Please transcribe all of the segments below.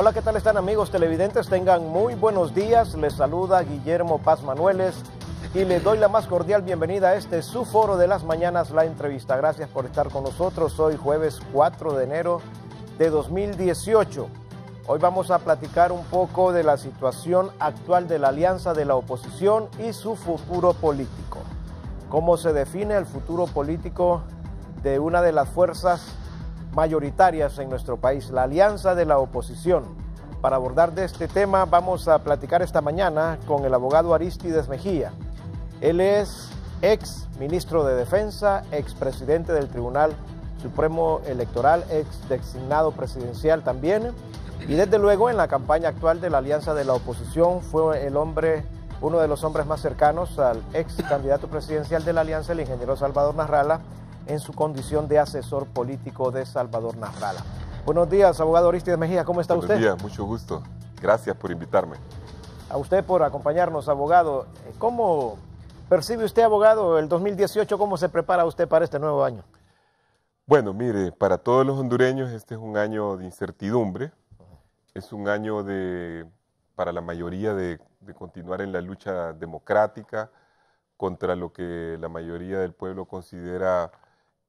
Hola, ¿qué tal están amigos televidentes? Tengan muy buenos días. Les saluda Guillermo Paz Manueles y les doy la más cordial bienvenida a este su foro de las mañanas, la entrevista. Gracias por estar con nosotros hoy jueves 4 de enero de 2018. Hoy vamos a platicar un poco de la situación actual de la alianza de la oposición y su futuro político. ¿Cómo se define el futuro político de una de las fuerzas mayoritarias en nuestro país, la alianza de la oposición? Para abordar de este tema vamos a platicar esta mañana con el abogado Aristides Mejía. Él es ex ministro de Defensa, ex presidente del Tribunal Supremo Electoral, ex designado presidencial también y desde luego en la campaña actual de la Alianza de la Oposición fue el hombre, uno de los hombres más cercanos al ex candidato presidencial de la Alianza, el ingeniero Salvador Narrala, en su condición de asesor político de Salvador Narrala. Buenos días, abogado Aristides Mejía, ¿cómo está usted? Buenos días, mucho gusto. Gracias por invitarme. A usted por acompañarnos, abogado. ¿Cómo percibe usted, abogado, el 2018? ¿Cómo se prepara usted para este nuevo año? Bueno, mire, para todos los hondureños este es un año de incertidumbre, es un año de, para la mayoría de, continuar en la lucha democrática contra lo que la mayoría del pueblo considera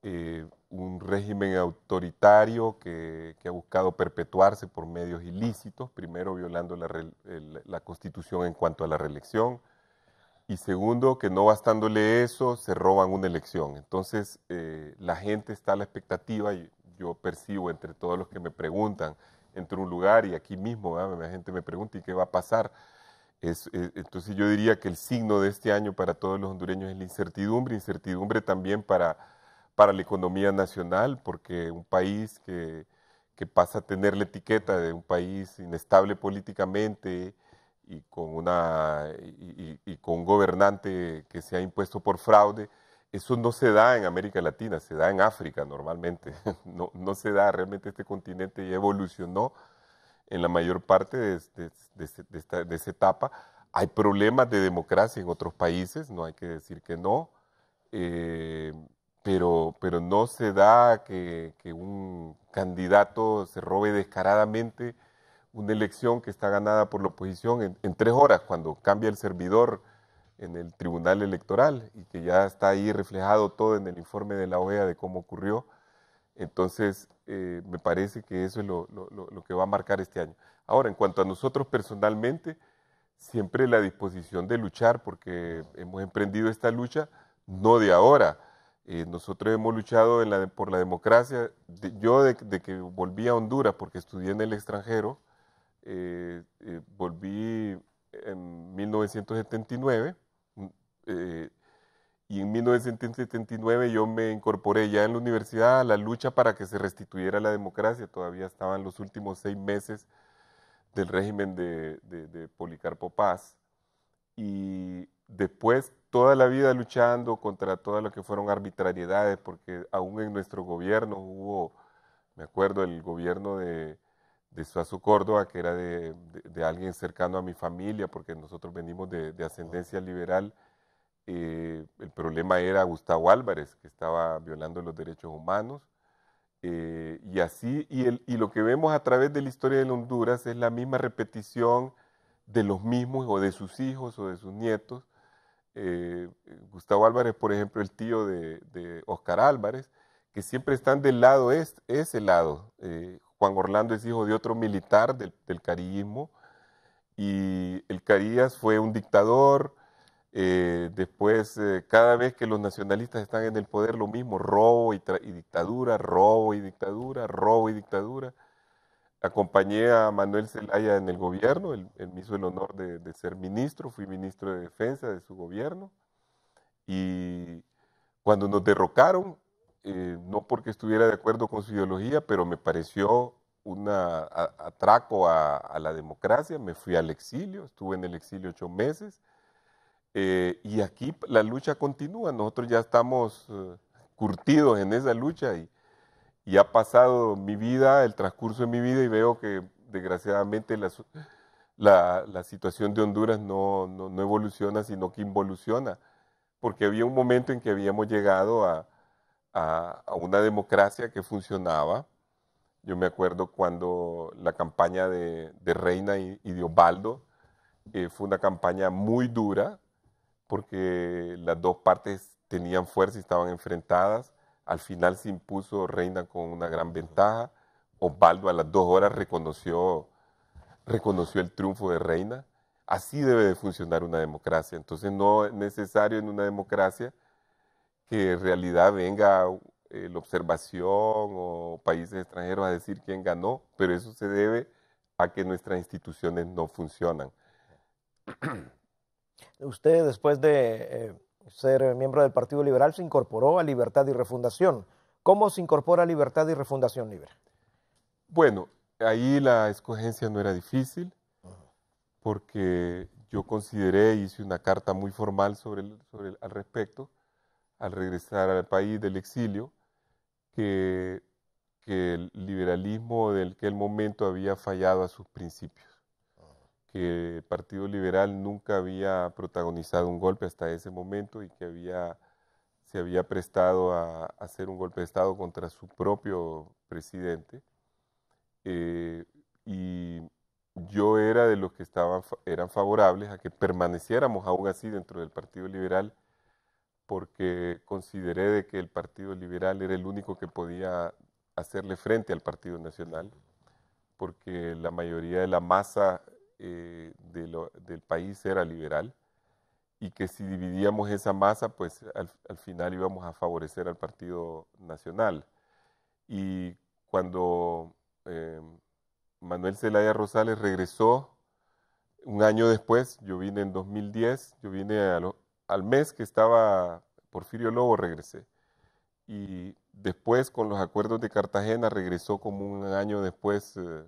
eh, un régimen autoritario que, ha buscado perpetuarse por medios ilícitos, primero violando la, constitución en cuanto a la reelección, y segundo, que no bastándole eso, se roban una elección. Entonces, eh, la gente está a la expectativa, y yo percibo entre todos los que me preguntan, entre un lugar y aquí mismo, la gente me pregunta, ¿y qué va a pasar? Es, eh, entonces yo diría que el signo de este año para todos los hondureños es la incertidumbre, incertidumbre también para, para la economía nacional, porque un país que, que pasa a tener la etiqueta de un país inestable políticamente y con, una, y con un gobernante que se ha impuesto por fraude, eso no se da en América Latina, se da en África normalmente. No, no se da, realmente este continente ya evolucionó en la mayor parte de, esta, esa etapa. Hay problemas de democracia en otros países, no hay que decir que no, eh, pero, pero no se da que, que un candidato se robe descaradamente una elección que está ganada por la oposición en, en tres horas, cuando cambia el servidor en el Tribunal Electoral y que ya está ahí reflejado todo en el informe de la OEA de cómo ocurrió. Entonces, eh, me parece que eso es lo, que va a marcar este año. Ahora, en cuanto a nosotros personalmente, siempre la disposición de luchar, porque hemos emprendido esta lucha no de ahora. Eh, nosotros hemos luchado por la democracia. yo, de, que volví a Honduras, porque estudié en el extranjero, eh, volví en 1979 eh, y en 1979 yo me incorporé ya en la universidad a la lucha para que se restituyera la democracia. Todavía estaban los últimos seis meses del régimen de, de, Policarpo Paz. Y después toda la vida luchando contra todo lo que fueron arbitrariedades, porque aún en nuestro gobierno hubo, me acuerdo, el gobierno de, de Suazo Córdoba, que era de, de, alguien cercano a mi familia, porque nosotros venimos de, ascendencia liberal, eh, el problema era Gustavo Álvarez, que estaba violando los derechos humanos. Eh, y así, y, el, y, lo que vemos a través de la historia de Honduras es la misma repetición de los mismos o de sus hijos o de sus nietos. Eh, Gustavo Álvarez, por ejemplo, el tío de, de, Oscar Álvarez, que siempre están del lado, es, ese lado. Juan Orlando es hijo de otro militar del, del carillismo, y el Carías fue un dictador, eh, después, eh, cada vez que los nacionalistas están en el poder, lo mismo, robo y, dictadura, robo y dictadura, robo y dictadura. Acompañé a Manuel Zelaya en el gobierno, él, me hizo el honor de, ser ministro, fui ministro de defensa de su gobierno. Y cuando nos derrocaron, eh, no porque estuviera de acuerdo con su ideología, pero me pareció un atraco a la democracia, me fui al exilio, estuve en el exilio ocho meses eh, y aquí la lucha continúa, nosotros ya estamos eh, curtidos en esa lucha y, y, ha pasado mi vida, el transcurso de mi vida y veo que desgraciadamente la, situación de Honduras no, evoluciona, sino que involuciona, porque había un momento en que habíamos llegado a, una democracia que funcionaba, Yo me acuerdo cuando la campaña de, Reina y, de Osvaldo eh, fue una campaña muy dura porque las dos partes tenían fuerza y estaban enfrentadas. Al final se impuso Reina con una gran ventaja. Osvaldo a las dos horas reconoció, reconoció el triunfo de Reina. Así debe de funcionar una democracia. Entonces no es necesario en una democracia que en realidad venga eh, la observación o países extranjeros a decir quién ganó, pero eso se debe a que nuestras instituciones no funcionan. Usted después de eh, ser miembro del Partido Liberal se incorporó a Libertad y Refundación. ¿Cómo se incorpora a Libertad y Refundación Libre? Bueno, ahí la escogencia no era difícil porque yo consideré, hice una carta muy formal al respecto, al regresar al país del exilio, que, que el liberalismo del que el momento había fallado a sus principios, que el Partido Liberal nunca había protagonizado un golpe hasta ese momento y que había, se había prestado a, hacer un golpe de Estado contra su propio presidente. Eh, y yo era de los que estaban, eran favorables a que permaneciéramos aún así dentro del Partido Liberal porque consideré de que el Partido Liberal era el único que podía hacerle frente al Partido Nacional, porque la mayoría de la masa eh, del país era liberal y que si dividíamos esa masa, pues al, final íbamos a favorecer al Partido Nacional. Y cuando eh, Manuel Zelaya Rosales regresó un año después, yo vine en 2010, yo vine al mes que estaba Porfirio Lobo regresé. Y después, con los acuerdos de Cartagena, regresó como un año después eh,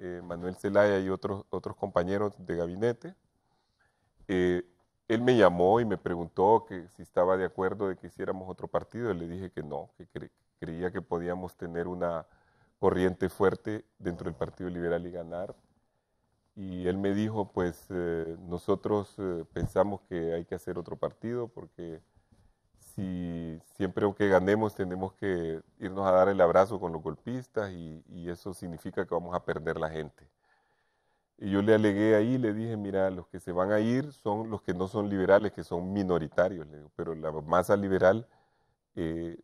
eh, Manuel Zelaya y otros, otros compañeros de gabinete. Eh, él me llamó y me preguntó que si estaba de acuerdo de que hiciéramos otro partido. Le dije que no, que creía que podíamos tener una corriente fuerte dentro del Partido Liberal y ganar y él me dijo, pues eh, nosotros pensamos que hay que hacer otro partido porque si siempre que ganemos tenemos que irnos a dar el abrazo con los golpistas y, eso significa que vamos a perder la gente. Y yo le alegué ahí, le dije, mira, los que se van a ir son los que no son liberales, que son minoritarios, pero la masa liberal eh,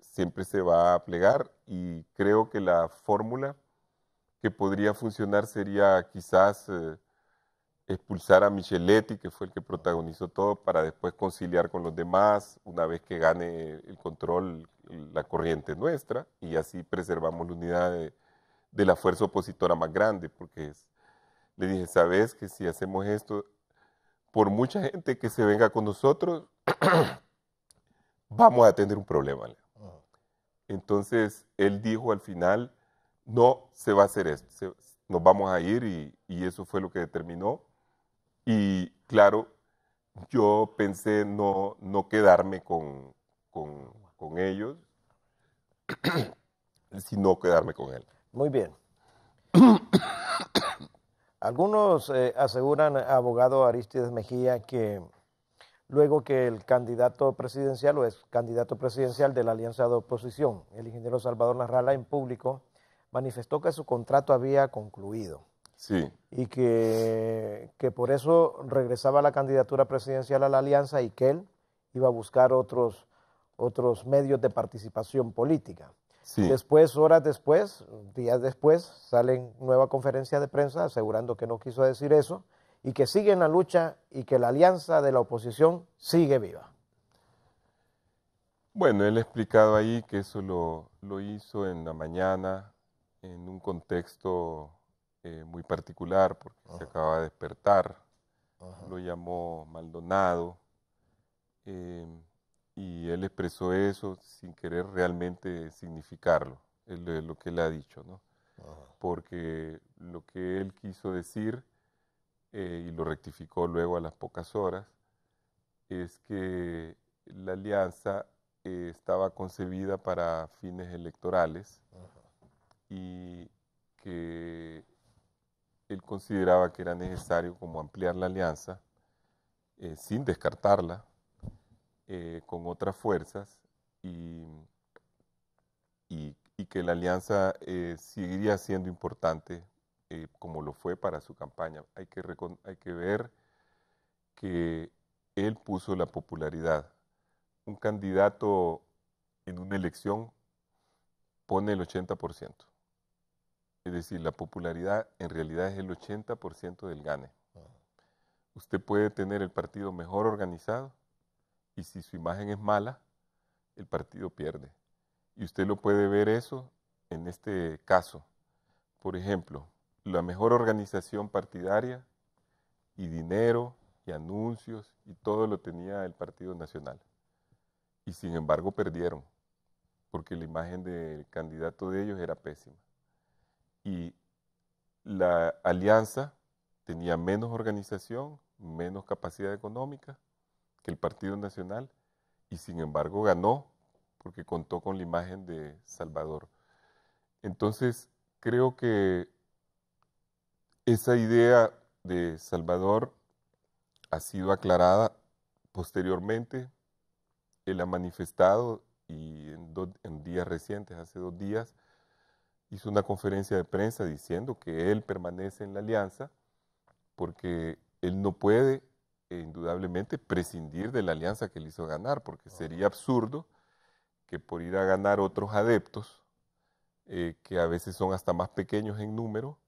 siempre se va a plegar y creo que la fórmula que podría funcionar sería quizás eh, expulsar a Micheletti, que fue el que protagonizó todo, para después conciliar con los demás una vez que gane el control la corriente nuestra y así preservamos la unidad de, la fuerza opositora más grande, porque le dije, sabes que si hacemos esto, por mucha gente que se venga con nosotros, vamos a tener un problema. Entonces, él dijo al final, no se va a hacer esto, nos vamos a ir y, eso fue lo que determinó. Y claro, yo pensé no, no quedarme con, con, ellos, sino quedarme con él. Muy bien. Algunos eh, aseguran, abogado Aristides Mejía, que luego que el candidato presidencial o es candidato presidencial de la alianza de oposición, el ingeniero Salvador Narrala, en público manifestó que su contrato había concluido. Sí. Y que, que, por eso regresaba la candidatura presidencial a la alianza y que él iba a buscar otros, otros medios de participación política. Sí. Después, horas después, días después, salen nueva conferencia de prensa asegurando que no quiso decir eso y que sigue en la lucha y que la alianza de la oposición sigue viva. Bueno, él ha explicado ahí que eso lo, lo hizo en la mañana en un contexto eh, muy particular porque se acaba de despertar, lo llamó Maldonado, eh, y él expresó eso sin querer realmente significarlo, es lo que él ha dicho, ¿no? Porque lo que él quiso decir, eh, y lo rectificó luego a las pocas horas, es que la alianza estaba concebida para fines electorales y que él consideraba que era necesario como ampliar la alianza eh, sin descartarla eh, con otras fuerzas y, y que la alianza eh, seguiría siendo importante como lo fue para su campaña. Hay que, hay que ver que él puso la popularidad. Un candidato en una elección pone el 80%. Es decir, la popularidad en realidad es el 80% del gane. Usted puede tener el partido mejor organizado y si su imagen es mala, el partido pierde. Y usted lo puede ver eso en este caso. Por ejemplo, la mejor organización partidaria y dinero y anuncios y todo lo tenía el Partido Nacional. Y sin embargo perdieron, porque la imagen del candidato de ellos era pésima y la alianza tenía menos organización, menos capacidad económica que el Partido Nacional y sin embargo ganó porque contó con la imagen de Salvador. Entonces, creo que esa idea de Salvador ha sido aclarada posteriormente. Él ha manifestado y en, en días recientes, hace dos días, hizo una conferencia de prensa diciendo que él permanece en la alianza porque él no puede eh, indudablemente prescindir de la alianza que le hizo ganar, porque sería absurdo que por ir a ganar otros adeptos, eh, que a veces son hasta más pequeños en número,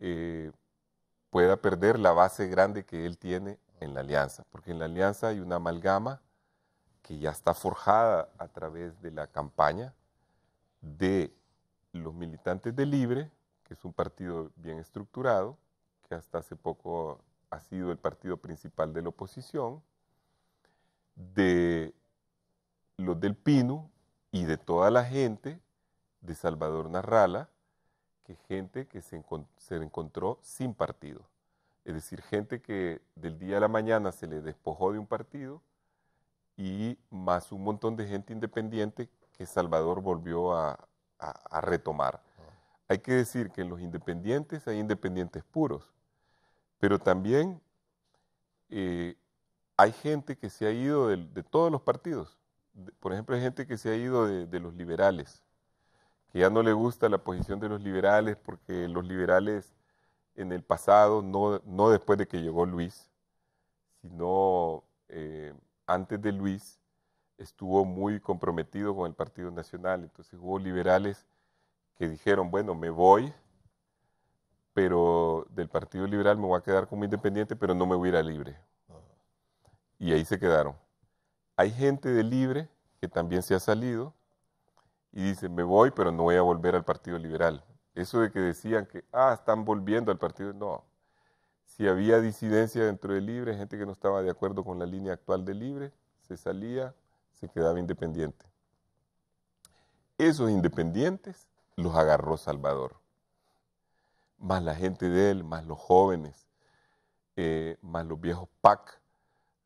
eh, pueda perder la base grande que él tiene en la alianza, porque en la alianza hay una amalgama que ya está forjada a través de la campaña de los militantes de Libre, que es un partido bien estructurado, que hasta hace poco ha sido el partido principal de la oposición, de los del Pino y de toda la gente de Salvador Narrala, que gente que se, se encontró sin partido. Es decir, gente que del día a la mañana se le despojó de un partido y más un montón de gente independiente que Salvador volvió a, a, retomar. Hay que decir que en los independientes hay independientes puros, pero también eh, hay gente que se ha ido de, todos los partidos. por ejemplo, hay gente que se ha ido de, los liberales, que ya no le gusta la posición de los liberales porque los liberales en el pasado, no, no después de que llegó Luis, sino eh, antes de Luis, estuvo muy comprometido con el Partido Nacional. Entonces hubo liberales que dijeron, bueno, me voy, pero del Partido Liberal me voy a quedar como independiente, pero no me voy a ir a libre. Y ahí se quedaron. Hay gente de libre que también se ha salido y dice, me voy, pero no voy a volver al Partido Liberal. Eso de que decían que, ah, están volviendo al Partido, no. Si había disidencia dentro de Libre, gente que no estaba de acuerdo con la línea actual de Libre, se salía, se quedaba independiente. Esos independientes los agarró Salvador. Más la gente de él, más los jóvenes, eh, más los viejos PAC.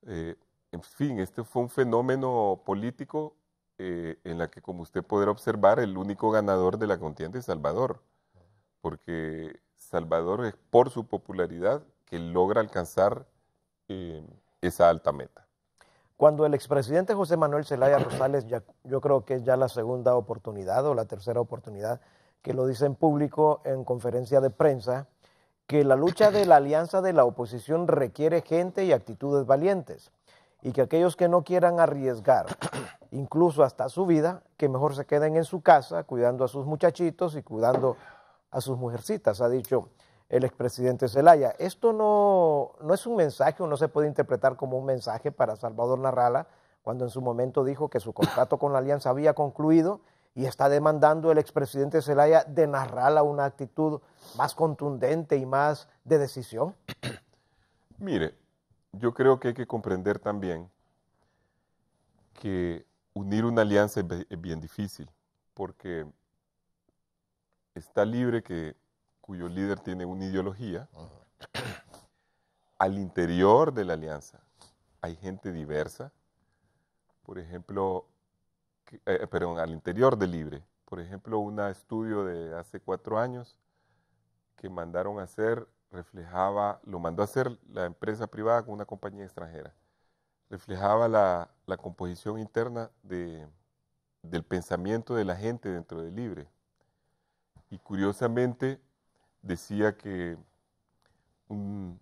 Eh, en fin, este fue un fenómeno político eh, en la que, como usted podrá observar, el único ganador de la contienda es Salvador, porque Salvador es por su popularidad que logra alcanzar esa alta meta. Cuando el expresidente José Manuel Zelaya Rosales, yo creo que es ya la segunda oportunidad o la tercera oportunidad que lo dice en público en conferencia de prensa, que la lucha de la alianza de la oposición requiere gente y actitudes valientes y que aquellos que no quieran arriesgar, incluso hasta su vida, que mejor se queden en su casa cuidando a sus muchachitos y cuidando a sus mujercitas, ha dicho el expresidente Zelaya. Esto no, no es un mensaje o no se puede interpretar como un mensaje para Salvador Narrala, cuando en su momento dijo que su contrato con la alianza había concluido y está demandando el expresidente Zelaya de Narrala una actitud más contundente y más de decisión. Mire, yo creo que hay que comprender también que unir una alianza es bien difícil, porque está libre que cuyo líder tiene una ideología, al interior de la alianza hay gente diversa, por ejemplo, eh, perdón, al interior de Libre, por ejemplo, un estudio de hace cuatro años que mandaron a hacer reflejaba, lo mandó a hacer la empresa privada con una compañía extranjera, reflejaba la, la composición interna de, del pensamiento de la gente dentro del Libre. Y curiosamente decía que un,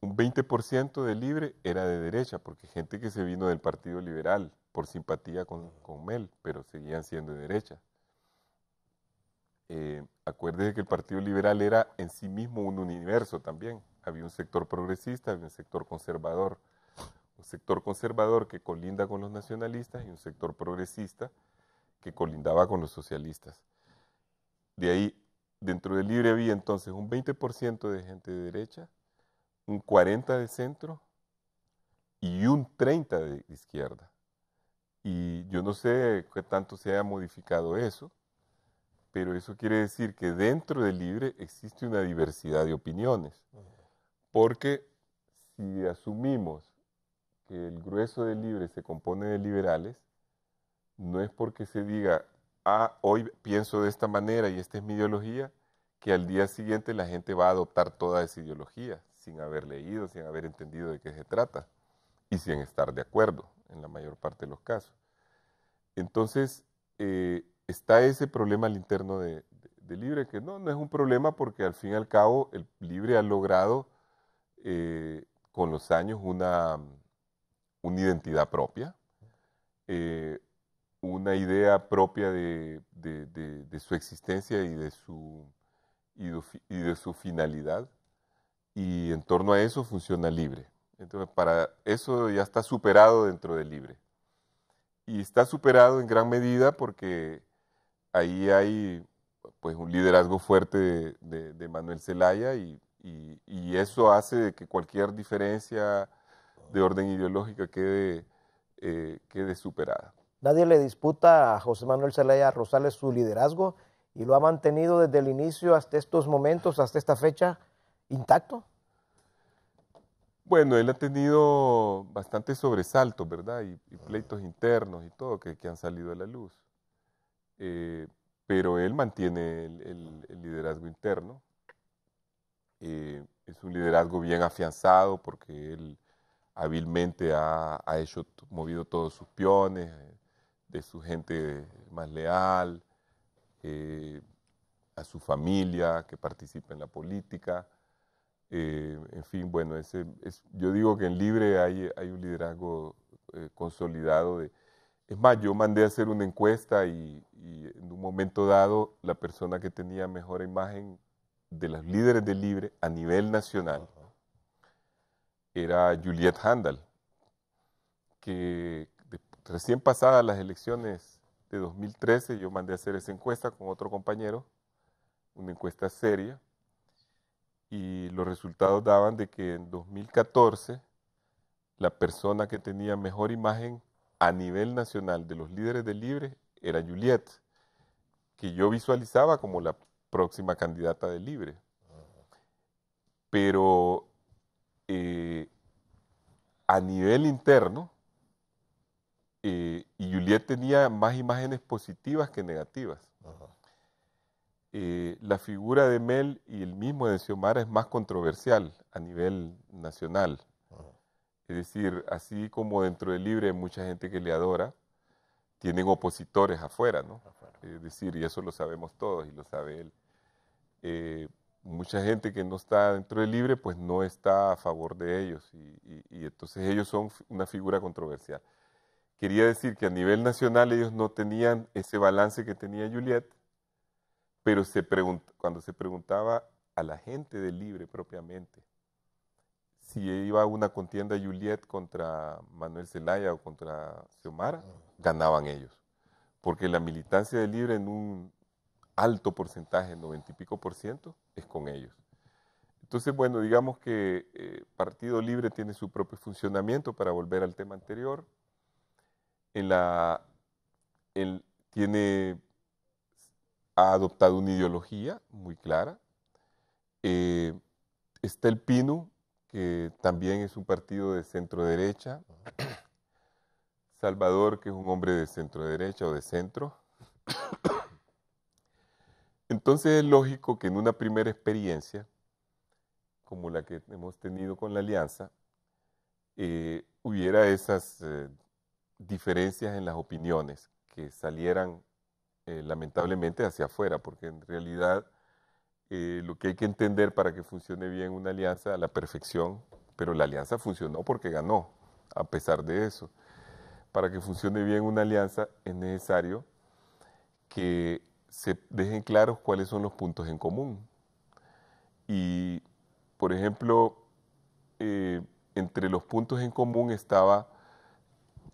20% del Libre era de derecha, porque gente que se vino del Partido Liberal por simpatía con, Mel, pero seguían siendo de derecha. Eh, acuérdese que el Partido Liberal era en sí mismo un universo también. Había un sector progresista, había un sector conservador. Un sector conservador que colinda con los nacionalistas y un sector progresista que colindaba con los socialistas. De ahí, dentro del Libre había entonces un 20% de gente de derecha, un 40% de centro y un 30% de izquierda. Y yo no sé qué tanto se haya modificado eso, pero eso quiere decir que dentro del Libre existe una diversidad de opiniones. Porque si asumimos que el grueso del Libre se compone de liberales, no es porque se diga, ah, hoy pienso de esta manera y esta es mi ideología, que al día siguiente la gente va a adoptar toda esa ideología sin haber leído, sin haber entendido de qué se trata y sin estar de acuerdo en la mayor parte de los casos. Entonces, eh, está ese problema al interno de, Libre, que no, no es un problema porque al fin y al cabo el Libre ha logrado eh, con los años una, una identidad propia, eh, una idea propia de, su existencia y de su, finalidad, y en torno a eso funciona Libre. Entonces, para eso ya está superado dentro de Libre. Y está superado en gran medida porque ahí hay pues un liderazgo fuerte de, Manuel Zelaya y, eso hace que cualquier diferencia de orden ideológica quede, eh, quede superada. Nadie le disputa a José Manuel Zelaya Rosales su liderazgo y lo ha mantenido desde el inicio hasta estos momentos, hasta esta fecha, intacto. Bueno, él ha tenido bastantes sobresaltos, ¿verdad? Y, pleitos internos y todo que, han salido a la luz. Eh, pero él mantiene el, liderazgo interno. Eh, es un liderazgo bien afianzado porque él hábilmente ha, hecho, movido todos sus peones, eh, de su gente más leal, a su familia que participa en la política. Eh, en fin, bueno, ese, es, yo digo que en Libre hay, hay un liderazgo eh, consolidado. De, es más, yo mandé a hacer una encuesta y, en un momento dado la persona que tenía mejor imagen de los líderes de Libre a nivel nacional era Juliette Handel, que recién pasadas las elecciones de 2013 yo mandé a hacer esa encuesta con otro compañero, una encuesta seria, y los resultados daban de que en 2014 la persona que tenía mejor imagen a nivel nacional de los líderes del Libre era Juliet, que yo visualizaba como la próxima candidata del Libre. Pero eh, a nivel interno, eh, y Juliet tenía más imágenes positivas que negativas. Eh, la figura de Mel y el mismo de Xiomara es más controversial a nivel nacional. Es decir, así como dentro del Libre hay mucha gente que le adora, tienen opositores afuera, ¿no? Es decir, y eso lo sabemos todos y lo sabe él. Eh, mucha gente que no está dentro del Libre, pues no está a favor de ellos y, y entonces ellos son una figura controversial. Quería decir que a nivel nacional ellos no tenían ese balance que tenía Juliet, pero se cuando se preguntaba a la gente del Libre propiamente si iba a una contienda Juliet contra Manuel Zelaya o contra Xiomara, ganaban ellos. Porque la militancia del Libre en un alto porcentaje, noventa y pico por ciento, es con ellos. Entonces, bueno, digamos que eh, Partido Libre tiene su propio funcionamiento para volver al tema anterior. En la, tiene ha adoptado una ideología muy clara. Eh, está el PINU, que también es un partido de centro derecha. Salvador, que es un hombre de centro derecha o de centro. Entonces es lógico que en una primera experiencia, como la que hemos tenido con la alianza, eh, hubiera esas eh, diferencias en las opiniones que salieran eh, lamentablemente hacia afuera, porque en realidad eh, lo que hay que entender para que funcione bien una alianza a la perfección, pero la alianza funcionó porque ganó, a pesar de eso. Para que funcione bien una alianza es necesario que se dejen claros cuáles son los puntos en común. Y, por ejemplo, eh, entre los puntos en común estaba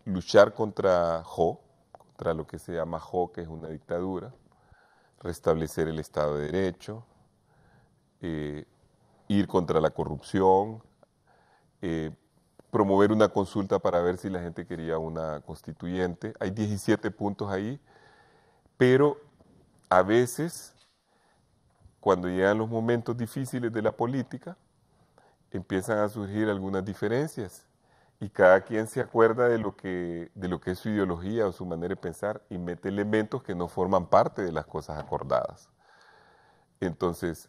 luchar contra Jo, contra lo que se llama Jo, que es una dictadura, restablecer el Estado de Derecho, eh, ir contra la corrupción, eh, promover una consulta para ver si la gente quería una constituyente. Hay 17 puntos ahí, pero a veces, cuando llegan los momentos difíciles de la política, empiezan a surgir algunas diferencias y cada quien se acuerda de lo que, de lo que es su ideología o su manera de pensar y mete elementos que no forman parte de las cosas acordadas. Entonces,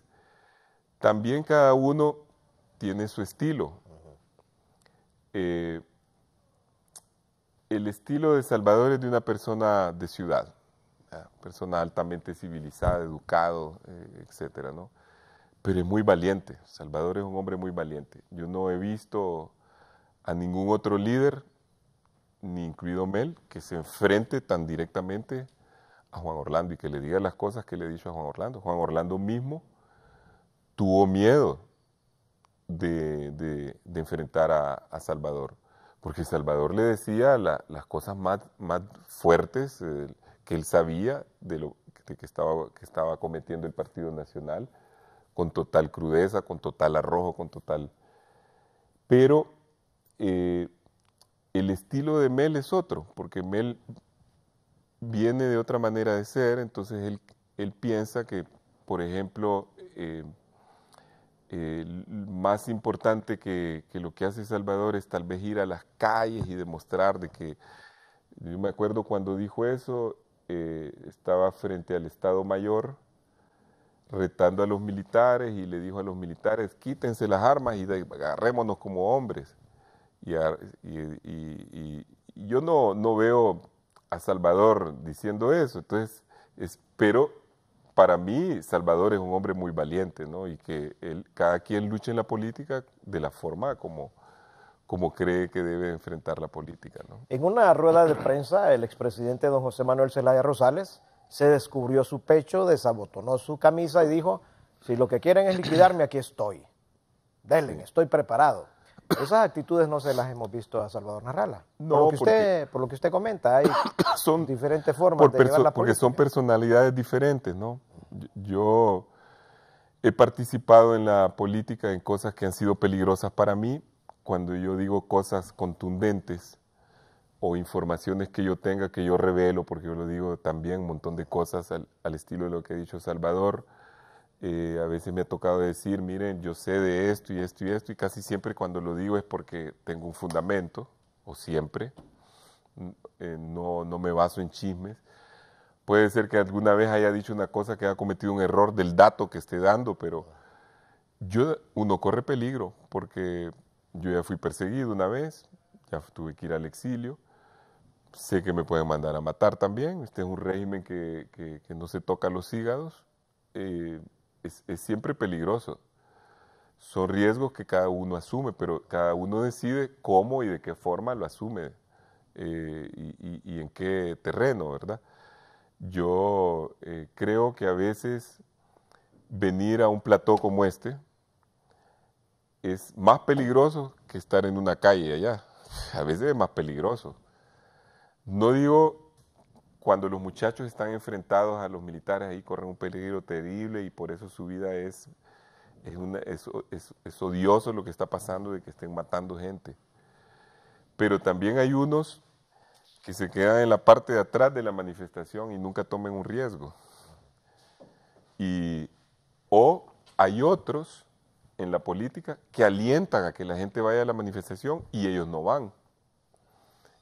también cada uno tiene su estilo. Eh, el estilo de Salvador es de una persona de ciudad, persona altamente civilizada, educado, eh, etcétera, ¿no? Pero es muy valiente. Salvador es un hombre muy valiente. Yo no he visto a ningún otro líder, ni incluido Mel, que se enfrente tan directamente a Juan Orlando y que le diga las cosas que le he dicho a Juan Orlando. Juan Orlando mismo tuvo miedo de, enfrentar a, Salvador, porque Salvador le decía las cosas más, fuertes eh, que él sabía de lo que, estaba, que estaba cometiendo el Partido Nacional, con total crudeza, con total arrojo, con total... Pero eh, el estilo de Mel es otro, porque Mel viene de otra manera de ser, entonces él, piensa que, por ejemplo, eh, más importante que, lo que hace Salvador es tal vez ir a las calles y demostrar de que, yo me acuerdo cuando dijo eso, eh, estaba frente al Estado Mayor retando a los militares y le dijo a los militares, quítense las armas y agarrémonos como hombres. Y, y, yo no, no, veo a Salvador diciendo eso, entonces espero para mí Salvador es un hombre muy valiente, ¿no? Y que él, cada quien luche en la política de la forma como, como cree que debe enfrentar la política, ¿no? En una rueda de prensa, el expresidente don José Manuel Zelaya Rosales se descubrió su pecho, desabotonó su camisa y dijo, si lo que quieren es liquidarme, aquí estoy. Denle, estoy preparado. Esas actitudes no se las hemos visto a Salvador Narrala. No, por lo que, usted, por lo que usted comenta, hay son diferentes formas de llevar la Porque son personalidades diferentes, ¿no? Yo he participado en la política en cosas que han sido peligrosas para mí. Cuando yo digo cosas contundentes o informaciones que yo tenga, que yo revelo, porque yo lo digo también, un montón de cosas al, al estilo de lo que ha dicho Salvador eh, a veces me ha tocado decir, miren, yo sé de esto y esto y esto, y casi siempre cuando lo digo es porque tengo un fundamento, o siempre, mm, eh, no, no me baso en chismes. Puede ser que alguna vez haya dicho una cosa que haya cometido un error del dato que esté dando, pero yo, uno corre peligro, porque yo ya fui perseguido una vez, ya tuve que ir al exilio, sé que me pueden mandar a matar también, este es un régimen que, que, que no se toca los hígados. Eh, es, siempre peligroso. Son riesgos que cada uno asume, pero cada uno decide cómo y de qué forma lo asume eh, y, en qué terreno, ¿verdad? Yo eh, creo que a veces venir a un plató como este es más peligroso que estar en una calle allá. A veces es más peligroso. No digo cuando los muchachos están enfrentados a los militares, ahí corren un peligro terrible y por eso su vida es, es, odioso lo que está pasando de que estén matando gente. Pero también hay unos que se quedan en la parte de atrás de la manifestación y nunca tomen un riesgo. Y, o hay otros en la política que alientan a que la gente vaya a la manifestación y ellos no van.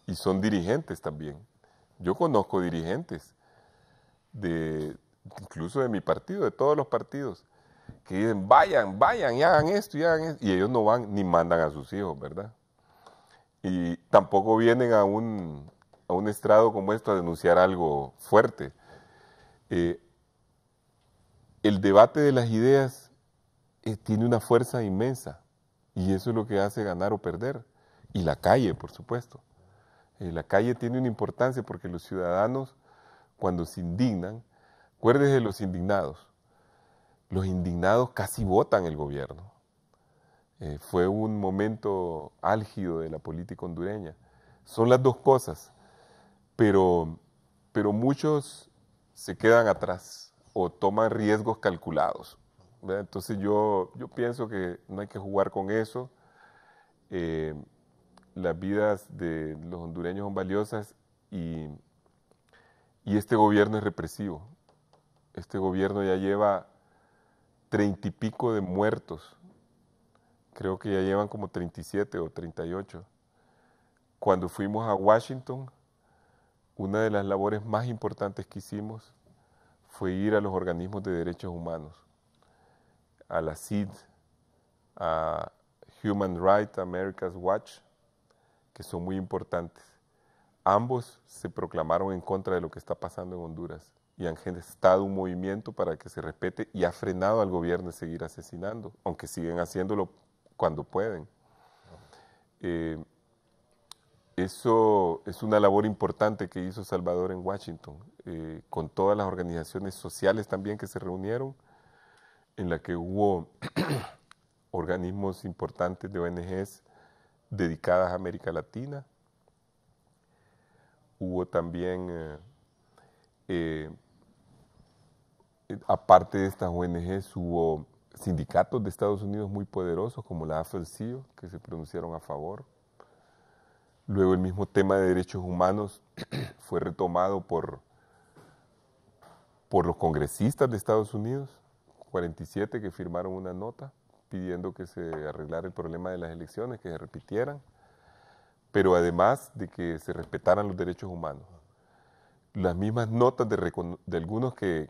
Y son dirigentes también. Yo conozco dirigentes, de, incluso de mi partido, de todos los partidos, que dicen, vayan, vayan y hagan esto y hagan esto, y ellos no van ni mandan a sus hijos, ¿verdad? Y tampoco vienen a un, a un estrado como esto a denunciar algo fuerte. Eh, el debate de las ideas eh, tiene una fuerza inmensa y eso es lo que hace ganar o perder. Y la calle, por supuesto. Eh, la calle tiene una importancia porque los ciudadanos, cuando se indignan, acuérdense de los indignados, los indignados casi votan el gobierno. Eh, fue un momento álgido de la política hondureña. Son las dos cosas, pero, pero muchos se quedan atrás o toman riesgos calculados. Entonces yo, yo pienso que no hay que jugar con eso. Eh, las vidas de los hondureños son valiosas y, y este gobierno es represivo. Este gobierno ya lleva treinta y pico de muertos. Creo que ya llevan como 37 o 38. Cuando fuimos a Washington, una de las labores más importantes que hicimos fue ir a los organismos de derechos humanos, a la CID, a Human Rights America's Watch, que son muy importantes. Ambos se proclamaron en contra de lo que está pasando en Honduras y han gestado un movimiento para que se respete y ha frenado al gobierno de seguir asesinando, aunque siguen haciéndolo cuando pueden. Eh, eso es una labor importante que hizo Salvador en Washington, eh, con todas las organizaciones sociales también que se reunieron, en la que hubo organismos importantes de ONGs dedicadas a América Latina. Hubo también eh, eh, aparte de estas ONGs, hubo sindicatos de Estados Unidos muy poderosos, como la AFL-CIO, que se pronunciaron a favor. Luego el mismo tema de derechos humanos fue retomado por, por los congresistas de Estados Unidos, 47 que firmaron una nota pidiendo que se arreglara el problema de las elecciones, que se repitieran, pero además de que se respetaran los derechos humanos las mismas notas de, de algunos que,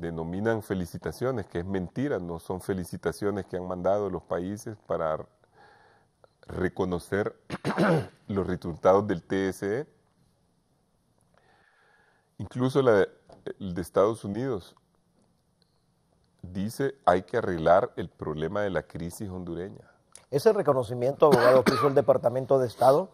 denominan felicitaciones, que es mentira, no son felicitaciones que han mandado los países para reconocer los resultados del TSE. Incluso la el de Estados Unidos dice hay que arreglar el problema de la crisis hondureña. Ese reconocimiento, abogado, que hizo el Departamento de Estado,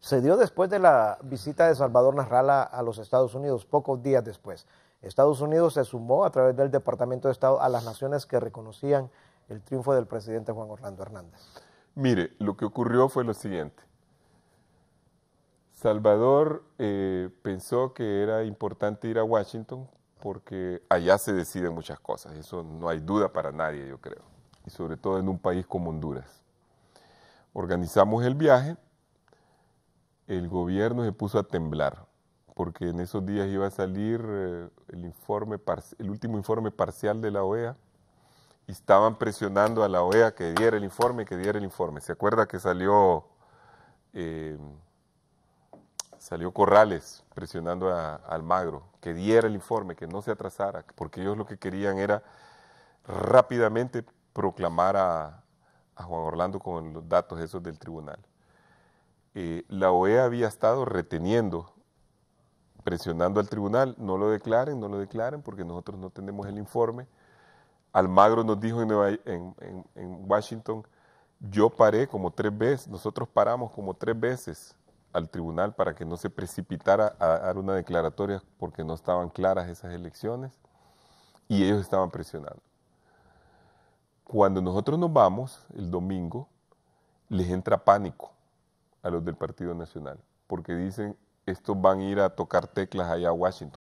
se dio después de la visita de Salvador Narrala a los Estados Unidos, pocos días después. Estados Unidos se sumó a través del Departamento de Estado a las naciones que reconocían el triunfo del presidente Juan Orlando Hernández. Mire, lo que ocurrió fue lo siguiente. Salvador eh, pensó que era importante ir a Washington porque allá se deciden muchas cosas, eso no hay duda para nadie, yo creo, y sobre todo en un país como Honduras. Organizamos el viaje, el gobierno se puso a temblar, porque en esos días iba a salir eh, el, informe, el último informe parcial de la OEA, y estaban presionando a la OEA que diera el informe, que diera el informe. ¿Se acuerda que salió, eh, salió Corrales presionando a, Almagro, que diera el informe, que no se atrasara, porque ellos lo que querían era rápidamente proclamar a, Juan Orlando con los datos esos del tribunal. Eh, la OEA había estado reteniendo, presionando al tribunal, no lo declaren, no lo declaren, porque nosotros no tenemos el informe. Almagro nos dijo en, Washington, yo paré como tres veces, nosotros paramos como tres veces al tribunal para que no se precipitara a dar una declaratoria porque no estaban claras esas elecciones y ellos estaban presionando. Cuando nosotros nos vamos el domingo, les entra pánico a los del Partido Nacional, porque dicen, estos van a ir a tocar teclas allá a Washington,